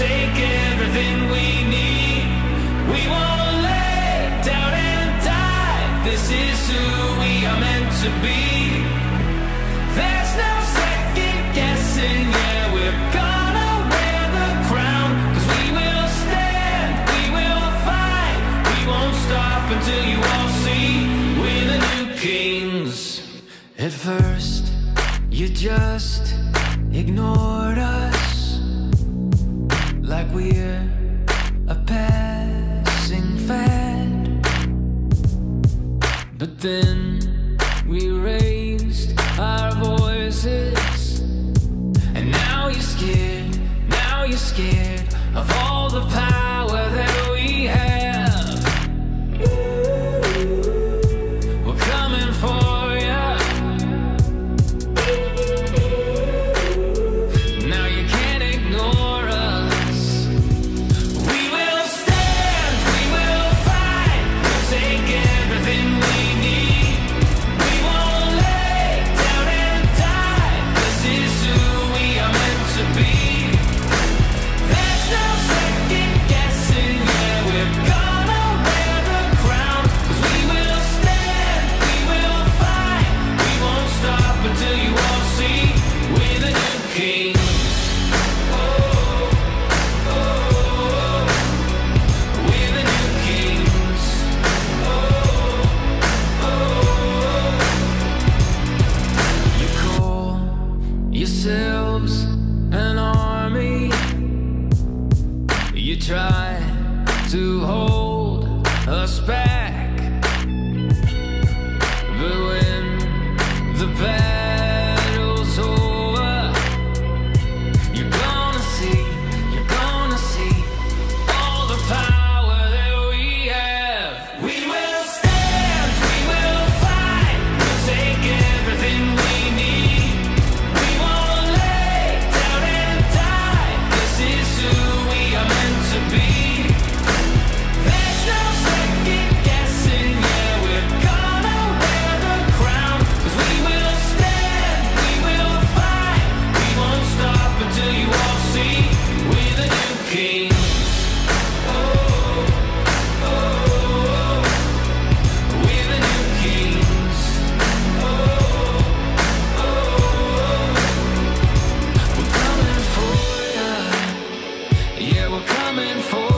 take everything we need. We won't lay down and die. This is who we are meant to be. There's no second guessing, yeah, we're gonna wear the crown. Cause we will stand, we will fight, we won't stop until you all see we're the new kings. At first, you just ignored us like we're a passing fad. But then we raised our voices, and now you're scared, now you're scared of all the power that yourselves an army. You try to hold us back. we're coming for